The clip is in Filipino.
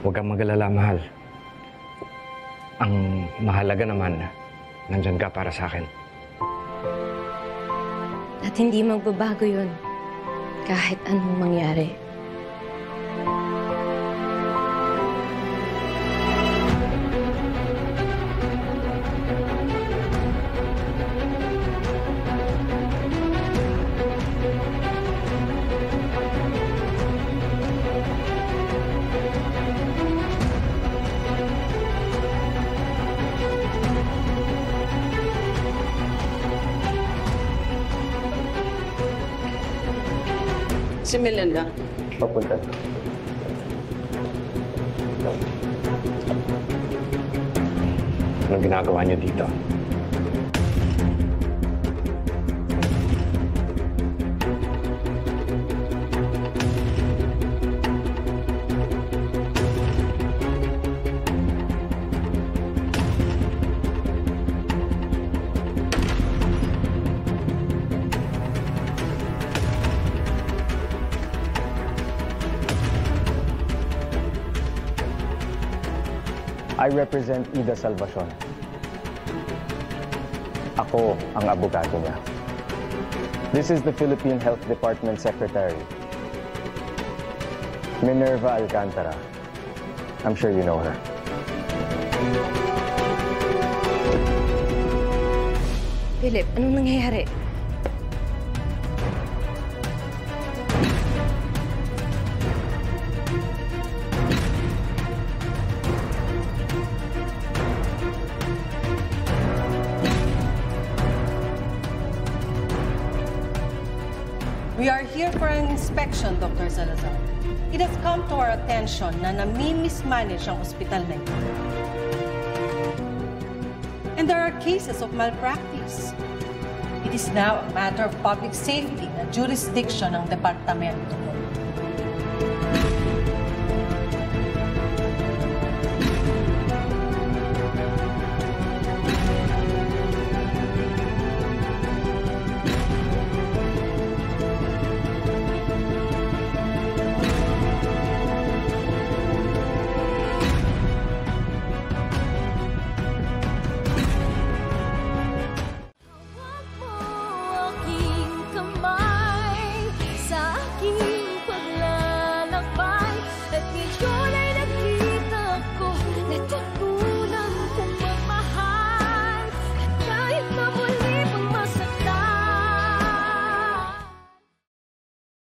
Huwag kang magalala, mahal. Ang mahalaga naman, nandyan ka para sa akin. At hindi magbabago yun. Kahit anong mangyari. Si Melinda. Papunta. Anong ginagawa niyo dito? I represent Ida Salvacion. Ako ang abogado niya. This is the Philippine Health Department Secretary, Minerva Alcantara. I'm sure you know her. Philip, anong nangyayari? We are here for an inspection, Dr. Salazar. It has come to our attention na nami-mismanage ang ospital na ito. And there are cases of malpractice. It is now a matter of public safety na jurisdiction ng departamento.